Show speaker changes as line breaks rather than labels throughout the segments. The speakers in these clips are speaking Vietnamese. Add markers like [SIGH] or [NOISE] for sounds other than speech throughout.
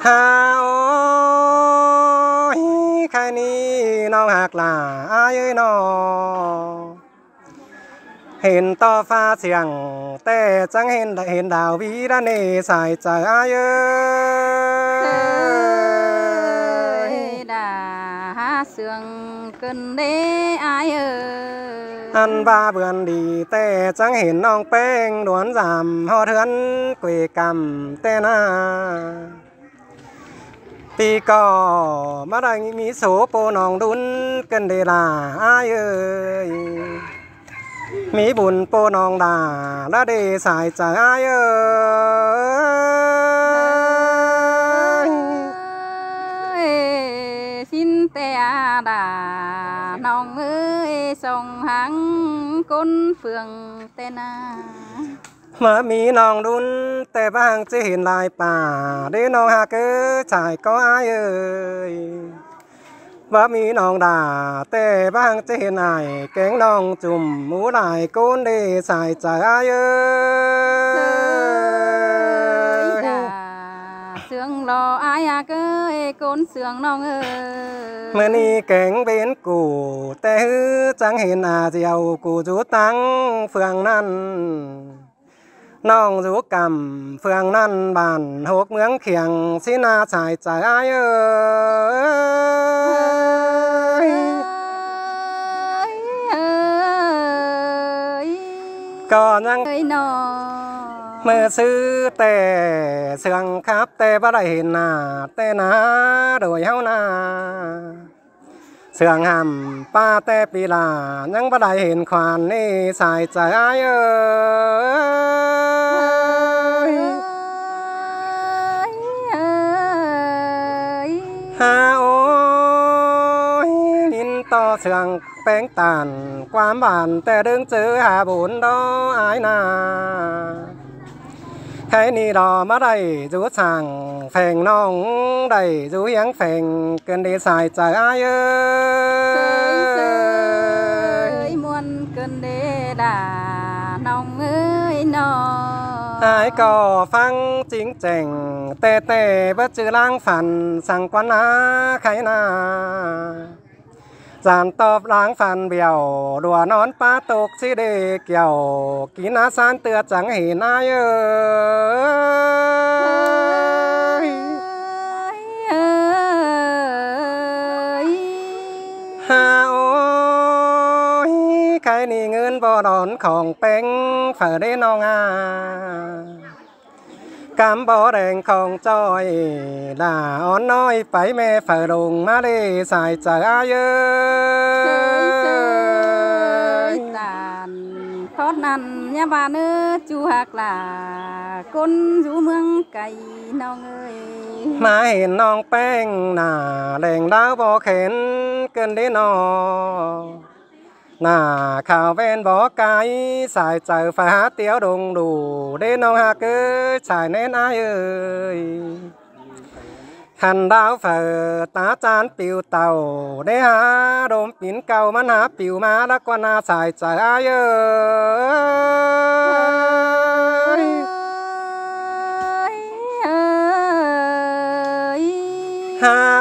ha ôi khai ni nó
hạc là
ai
ơi nó hiền to pha xiềng tê trắng hiền đại đào vĩ đa nề xài trời ai ơi đã sương
cơn đế ai ơi ăn ba vườn đi tê trắng nong pênh đoán giảm ho thươn quỳ cầm tê na ป้งดวนสามหอเทือนกวยกำแต่หน้า ปีก่อมาได้มีโสโปนองดุนกันเดลาอายเอ้ยมีบุญโปนองดาละเดสายจากอายเอ้ย
เอ้ยสินแต่อาดาน้องเอ้ยส่งหังก้นเฟืองแต่นา
เมื่อมีน้องดุนแต่บางจะเห็นลายป่าเด้น้องหากเอ้ยชายก็อายเอ้ยว่ามีน้องด่าแต่บางจะเห็น tè vang chỉ hiện lại bà đi nong hà cứ chạy có ai ơi. Và mi nong đà tè vang chỉ hiện lại kén nong chùm mũ lại
côn đi chạy
chạy
ai ơi. Sướng lo ai à cứ côn sướng nong ơi. Mơ ni kén bên củ tè hư chẳng hiện à dèo củ chú tăng phường năn nong
rú cầm phương năn bàn hốt mướn khiềng xí na xài trái ai ơi. Còn răng mơ sư tề sương khắp tê bắt đại nà tê ná đổi hao nà เสื่องหำป้าแต่ปีลายังบ่ได้เห็นควานนี่สายใจเอ้ยฮาโอ้ยนินต่อเสื่องแป้งตันความหวานแต่เดิงเจอหาบุญดออายนา cái ni đó má đầy rú chẳng phèn nong đầy rú hiếng phèn cơn đi xài trời ai ơi. Muôn cơn đê đà nong ơi nong ai cò phăng chính chỉnh tê tê bất chữ lang phản sang quan á khai
na อ้ยเอ้
ย
ยมวนเกินเดด่าน้องเอ้ยนอ
อายก็ฟังจริงแจงแต่แต่บ่จือล้างฝันสั่งกว่านาใครนาจานตอบล้างฟันเบี้ยวดัวนอนป้าตกสิเดเกี่ยว กินอาสารเตือจังเห็นอายเอ้ย
เอ้ย
ฮาโอ้ยใครนี่เงินบ่ดอนของเป็งเฝอไ cam bó đèn không trôi. Là on nói phải mẹ phải đùng má đi xài chờ ai ơi. Tàn thoát nằn nhà bà nữ chú hạc là con rú mương cày nong ơi. Má hiền nong beng
nà đèn đá bó khén
cơn
đế nong nà khảo ven bó cái xài chờ phá tiếu đồng đủ đến ông hà cứ xài nên ai ơi. Khăn đáo phở tá chán piu tàu để há đồm pín cầu mắt há piu má đã qua
na xài chờ ai ơi. Ha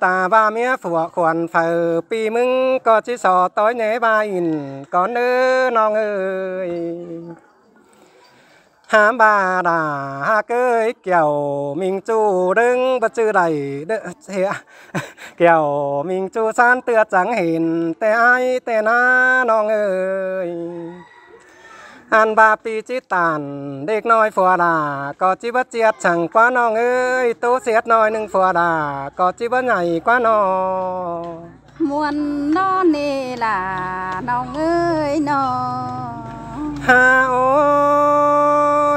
ta ba mía phủa khoản phở. Pi mưng có chí sò tối nhé ba in, có nữ non ơi hà ba đà ha cưới kiểu mình chu đứng bất chư đầy [LAUGHS] kiểu mình chu san tựa trắng hình tè ai tè na non ơi อ้ย หามบาดาหาเกยเกี่ยวมิงจูดึงบ่จื้อใดเด้อเฮีย เกี่ยวมิงจูซานเตือจังเห็น แต่อายแต่หน้าน้องเอ้ยอันบาปีจิตานเด็กน้อยฟัวดาก็จิว่าเจียดช่างกว่าน้องเอ้ยโตเสียดน้อยหนึ่งฟัวดาก็จิว่าใหญ่กว่าน้อง
มวนนอนเนล่ะน้องเอ้ยนอ
ฮาโอ้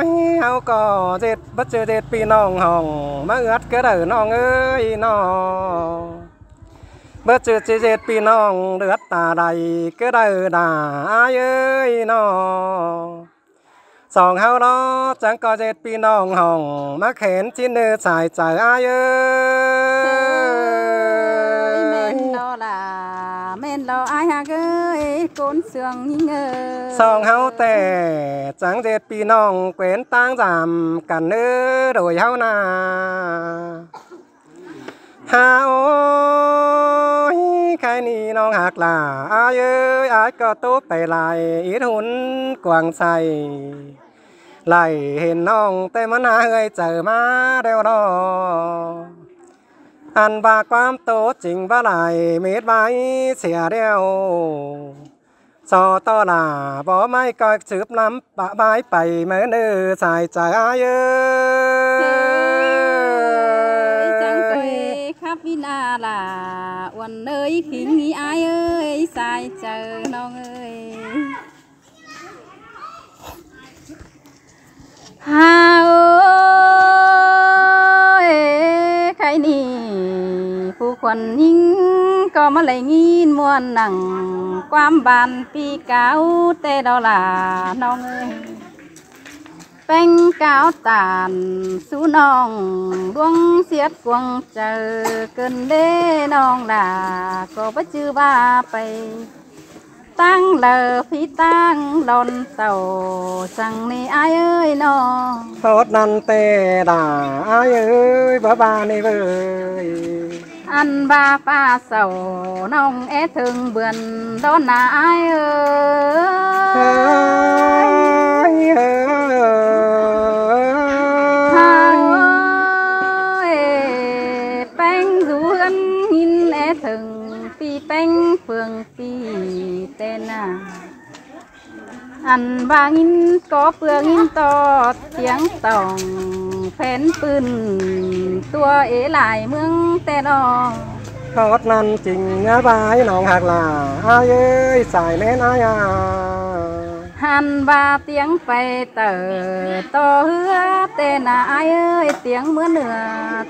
ยเฮาก็เจ็ดบ่เจอเจ็ดปีน้องห้องมาเอือดก็เด้อน้องเอ้ยน้อง บ่เจอเจ็ดปีน้องเลือดตาใดก็เด้อด่าอ้ายเอ้ยน้องสองเฮาเนาะจังก็เจ็ดปีน้องห้องมาเข็นที่เนื้อสายใจอ้ายเอ้
เอ้ยแม่
ย
นดอล่ะแม่น lo ai ha ơi côn sương nhìn ngờ
สองเฮาแต่จังเจ็ดปีน้องเกวนตั้งจำกันเนื้อโดยเฮานา ฮาโอ้ยใครนี่น้องหักลาอายเอ้ยอายก็ตุ๊บไปไล่อีทุนกวางใสไหลเห็นน้องแต่มันหาเอ้ยเจอมาเร็วรออันบาความโตจริงบ่ไหลเม็ดไว้เสียเดียวสอต่อหลาบ่ไม่ก็สืบล้ำปะบายไปเมื่อเนเออสายใจเอ้
เอ้
ย
ย là uẩn ơi khinh nghĩ ai ơi, sai chờ non ơi ha ơi cái nỉ phụ quần nhưng có mà lại nghìn muôn nặng, quam bàn pi cáo, tê đó là non ơi bánh cao tàn xu nong đuông xiết quăng chờ. Cơn đê nong là có bất chư ba bay tăng lờ phi tăng lon tàu sang ni ai ơi nó tốt năn tê đà, ai ơi bá ba ni vơi ăn ba pha sầu nông é thương vườn đó là ai ơi? Bánh rú ân é thường phi bánh phường phi tên à. Ăn ba nghìn có phường nghìn to tiếng tổng จอเกินเด้น้องล่ะก็บ่จื้อว่าไป ตั้งเลอพี่ตั้งดอนเต่าสั่งนี่อายเอ้ยน้อง
โทษนั่นแต่ด่าเอ้ยบ้าบานี่เว้ย
อันบาป้าเสาน้องเอถึงเบือนดอนนาอายเอ้
เฮ้
ย
ยเฮ้
ฮาย เอ้ยแป้งรูเอนหินแอถึงปีแป้งเฟืองปีเตนาอันบางหินก็เปลืองหินต่อเสียงตองแผ่นปืนตัวเอหลายเมืองแต่นอ
โทษนั่นจริงเนื้อบายน้องหักลาเอ้ยสายแม่นายา
หันบาเตียงไปเตอต่อเฮือเตนาอายเอ้ยเตียงเมื่อเหนือ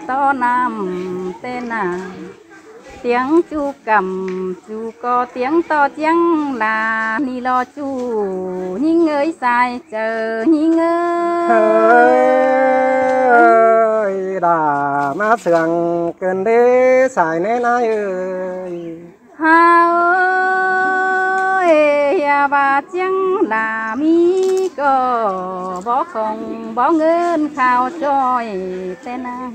ต่อน้ำเตนา tiếng chu cầm chu có tiếng to tiếng là ni lo chu. Ni ngơi sai chờ ni ơi. Đã má sường cơn đế sai nê na ơi. Ha ơi
ya ba
tiếng
là mi có bó không bó ngân khao trôi tên anh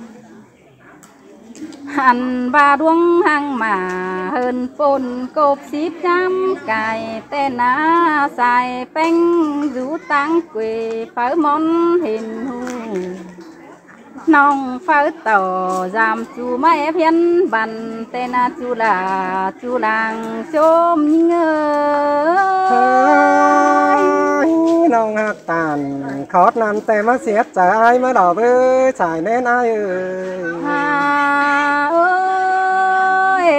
Hẳn và đuông hăng mà hơn phôn cộp xíp nhám cài tên á xài
bánh rú tăng quỳ phở món hình hù nong phở tàu giảm chú mẹ phiên bàn tên á chú là chú làng chôm nhớ น้องหักตัน
ขอดนำแต่มาเสียใจมาดอกเอ้ยสายแน่นายเอ้ย
ฮาเอ้ย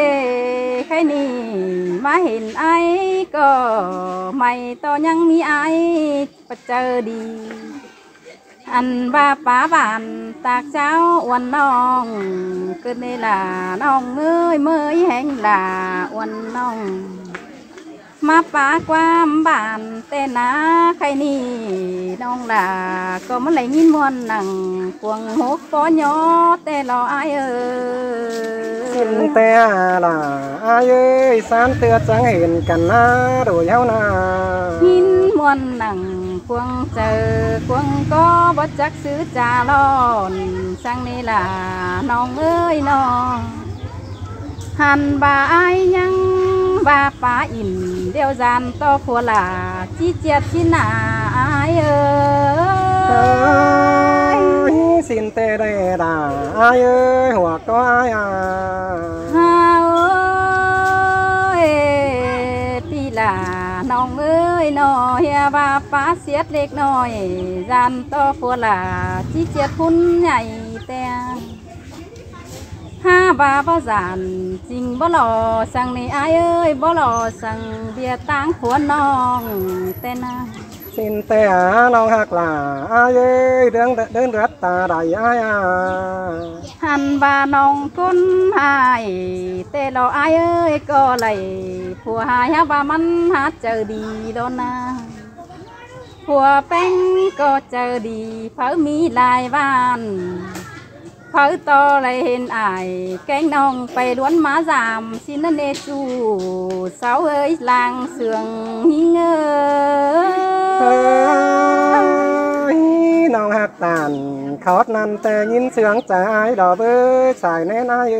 แค่นี้มาเห็นไอ้ก็ไม่ต่อยังมีไอ้ประเจอดี อันบาป้าบานตากเจ้าวันน้องก็เนเลยล่ะน้องเอ้ยเมื่อยแห้งล่ะวันน้อง มาป้าความบานแต่นาใครนี่น้องลาก็มันไหลยินมวนหนังกวงหกปอยอแต่รออายเอ
สิ้น
อ
แต่ล่ะอายเอ้ยสามเตือจังเห็นกันนะโดยเฮานา
หินมวนหนังกวงเจอกวงก็บ่จักซื้อจาลอนสังนี่ล่ะน้องเอ้ยน้องหันบาอายยัง ba phá
in đeo gian to phùa là chi chết chi nà ai ơi. Xin tê đây đà ai ơi hoặc có ai à. Ơi đi là nòng ơi nò he ba phá xiết lệch nòi gian
to phùa là chi chết phun nhảy tè ha và ba giản trình bó lò sang này ai ơi bó lò sang bia tang của nong tên à xin tè nong hát là ai ơi đứng đứng rất ta đại ai à? Hàn và nong côn hai tè lò ai ơi có lại của hai ha và mắn hát chờ đi đó na. Của bánh có chờ đi phở mi lại van phơi to lại hình ải. Cánh nong bay đoán má giảm. Xin nó nê chu sáu ơi làng sườn nghi
ngơ nong hạt tàn khót năn tê nhìn sướng trái đỏ đó bơ xài nên
ai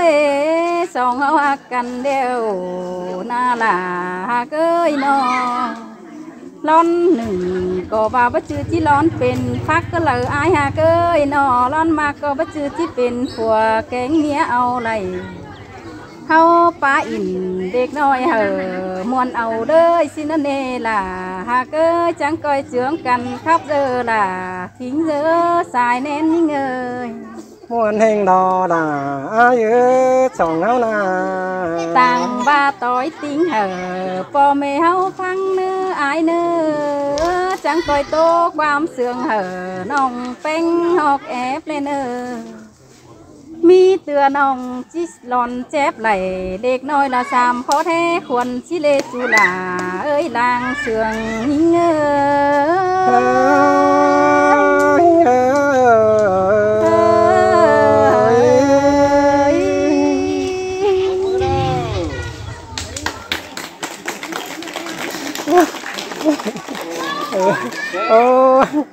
ơi song hao cành đeo na là hạt ơi nong nó lon hนึ่งก็ว่าบ่จือที่ร้อนเป็นพักก็เลยอายหากเอ้ยนอร้อนมากก็บ่จือที่เป็นผัวแกงเมียเอาไรเฮาป้าอินเด็กน้อยเหอะมวนเอาเด้ยสินะเนล่ะหากเอ้ยจังก้อยเจืองกันครับเด้อล่ะทิ้งเด้อสายแน่นยิ่งเอ้ย
มวนแห่งดอดาอายเอ้ยสองเฮานา
ต่างบ้าต้อยติ้งเหอะพ่อแม่เฮาฟังเนื้ออ ายเนื้อจังก่อยโตความเสื่องเหอน้องเป้งหอกแอบเลยเนอมีเตือน้องจิหลอนเจ็บไหลเด็กน้อยละสามขอแท้ควรชิเลจุลาเอ้ยลางเสื่องหิงเอ
어.